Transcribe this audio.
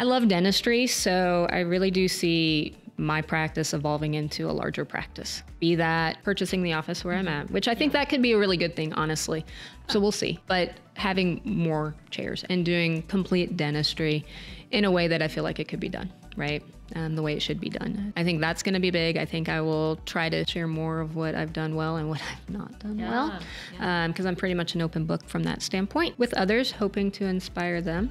I love dentistry, so I really do see my practice evolving into a larger practice. Be that purchasing the office where I'm mm-hmm. at, which I think that could be a really good thing, honestly. So we'll see. But having more chairs and doing complete dentistry in a way that I feel like it could be done, right? Um, the way it should be done. I think that's going to be big. I think I will try to share more of what I've done well and what I've not done Yeah, well, because um, I'm pretty much an open book from that standpoint with others, hoping to inspire them.